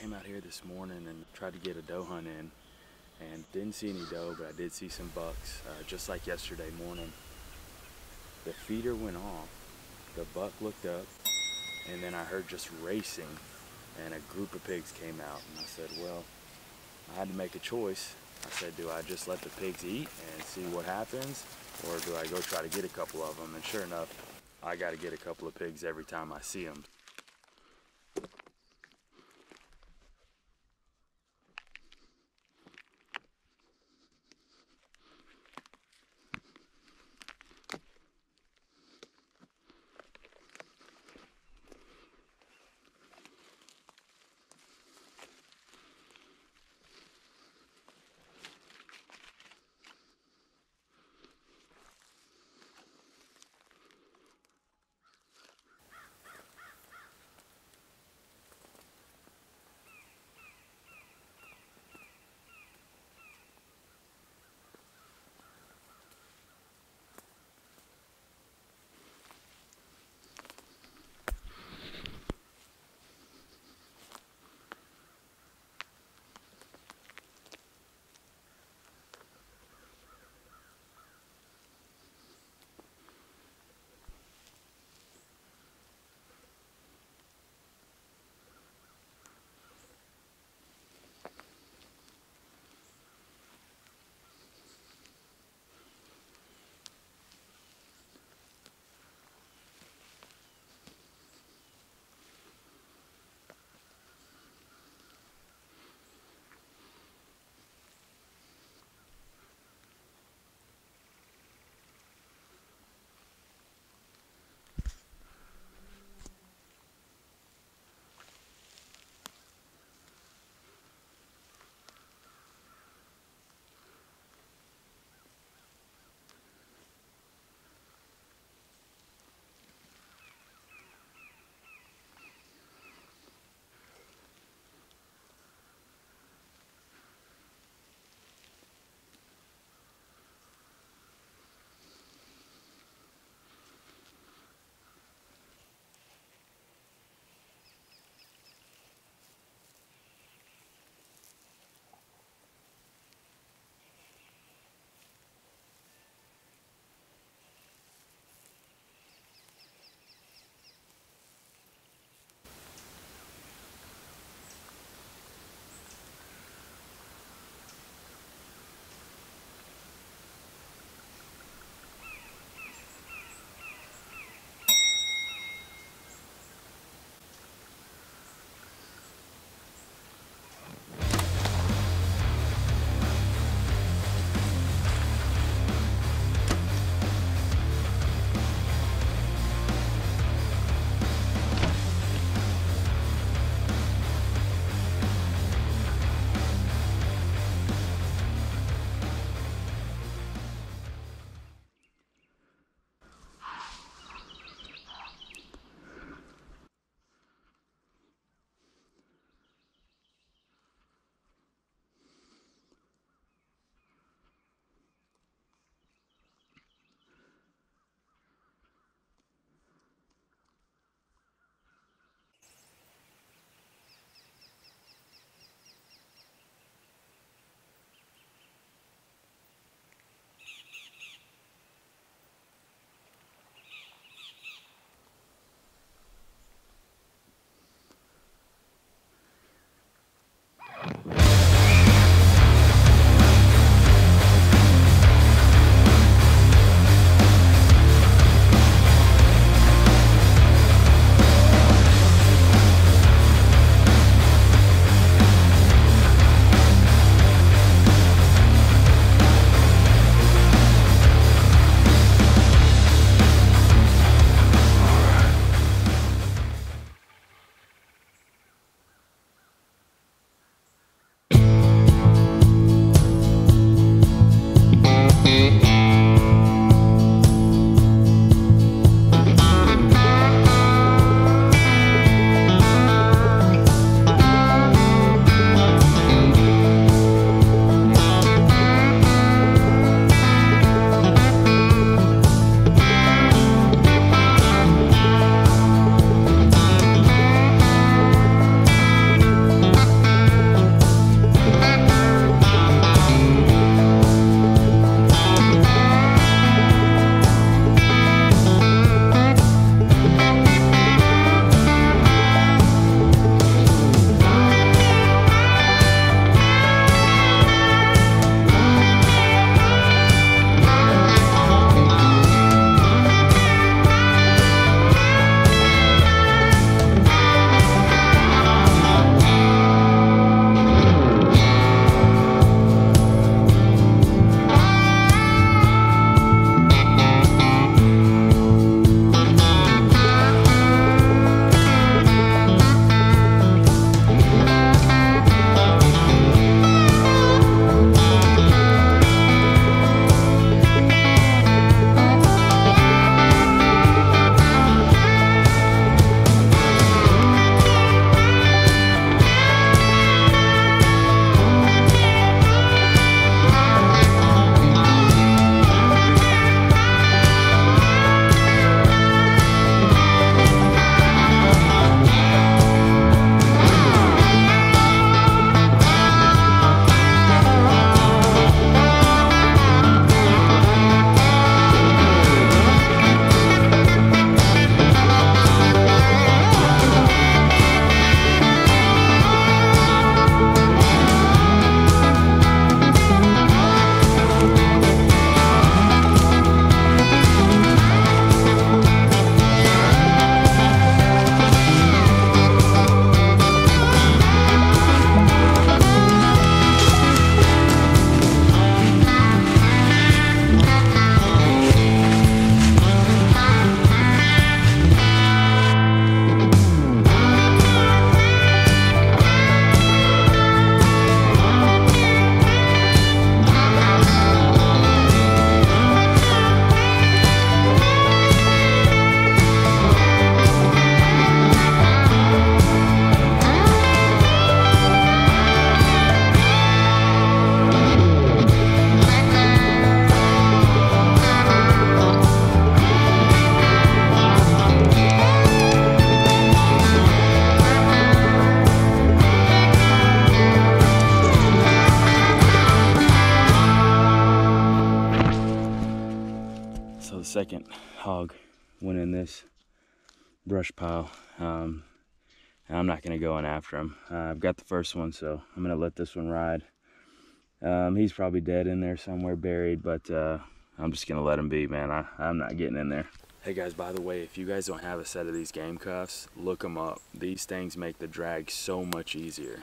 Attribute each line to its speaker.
Speaker 1: came out here this morning and tried to get a doe hunt in and didn't see any doe, but I did see some bucks, uh, just like yesterday morning. The feeder went off, the buck looked up, and then I heard just racing, and a group of pigs came out. And I said, well, I had to make a choice. I said, do I just let the pigs eat and see what happens, or do I go try to get a couple of them? And sure enough, I got to get a couple of pigs every time I see them. Second hog went in this brush pile. Um, I'm not gonna go in after him. Uh, I've got the first one, so I'm gonna let this one ride. Um, he's probably dead in there somewhere buried, but uh, I'm just gonna let him be, man. I, I'm not getting in there. Hey guys, by the way, if you guys don't have a set of these game cuffs, look them up. These things make the drag so much easier.